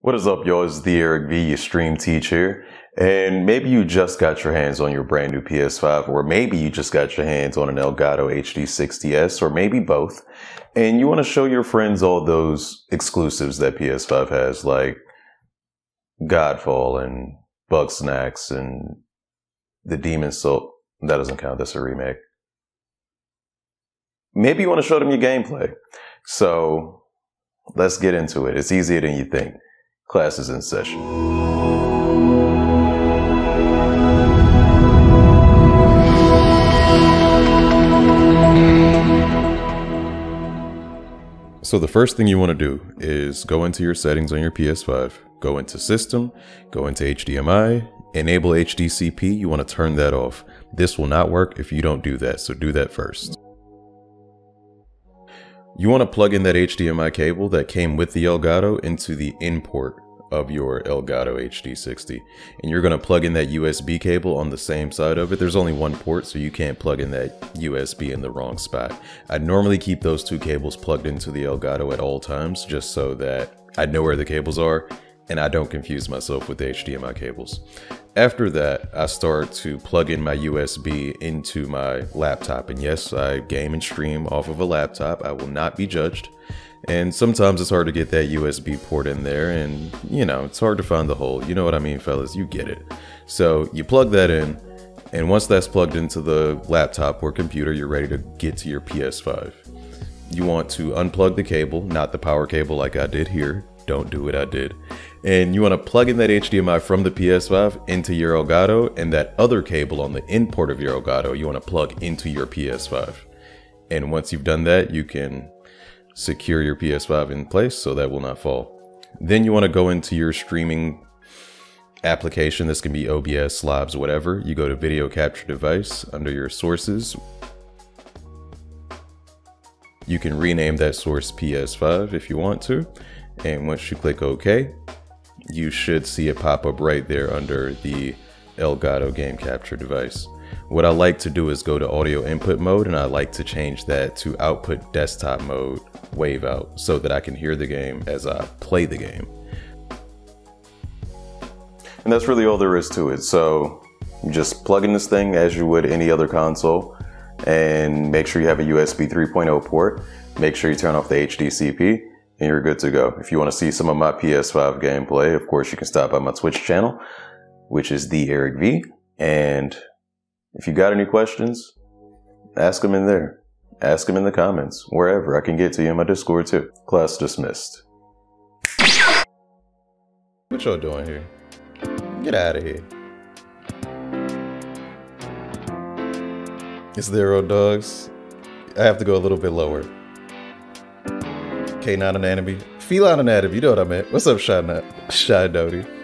What is up, y'all? It's the Eric V, your stream teacher. And maybe you just got your hands on your brand new PS5, or maybe you just got your hands on an Elgato HD60S, or maybe both. And you want to show your friends all those exclusives that PS5 has, like Godfall and Bugsnax and the Demon Soul. That doesn't count. That's a remake. Maybe you want to show them your gameplay. So let's get into it. It's easier than you think. Class is in session. So the first thing you want to do is go into your settings on your PS5, go into system, go into HDMI, enable HDCP, you want to turn that off. This will not work if you don't do that, so do that first. You want to plug in that HDMI cable that came with the Elgato into the in port of your Elgato HD60. And you're going to plug in that USB cable on the same side of it. There's only one port, so you can't plug in that USB in the wrong spot. I'd normally keep those two cables plugged into the Elgato at all times, just so that I know where the cables are and I don't confuse myself with the HDMI cables. After that, I start to plug in my USB into my laptop. And yes, I game and stream off of a laptop. I will not be judged. And sometimes it's hard to get that USB port in there and, you know, it's hard to find the hole. You know what I mean, fellas? You get it. So you plug that in, and once that's plugged into the laptop or computer, you're ready to get to your PS5. You want to unplug the cable, not the power cable like I did here. Don't do what I did and you want to plug in that HDMI from the PS5 into your Elgato and that other cable on the in port of your Elgato you want to plug into your PS5. And once you've done that, you can secure your PS5 in place so that will not fall. Then you want to go into your streaming application. This can be OBS, SLOBs, whatever. You go to video capture device under your sources. You can rename that source PS5 if you want to. And once you click OK, you should see it pop up right there under the Elgato game capture device. What I like to do is go to audio input mode and I like to change that to output desktop mode wave out so that I can hear the game as I play the game. And that's really all there is to it. So just plug in this thing as you would any other console and make sure you have a USB 3.0 port. Make sure you turn off the HDCP and you're good to go. If you want to see some of my PS5 gameplay, of course, you can stop by my Twitch channel, which is the Eric V. And if you got any questions, ask them in there. Ask them in the comments, wherever. I can get to you in my Discord too. Class dismissed. What y'all doing here? Get out of here. It's the Arrow Dogs. I have to go a little bit lower. Canine anatomy, feline anatomy. You know what I meant. What's up, Shy Shy Doty?